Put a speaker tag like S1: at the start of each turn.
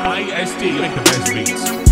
S1: ISD, like the best beats.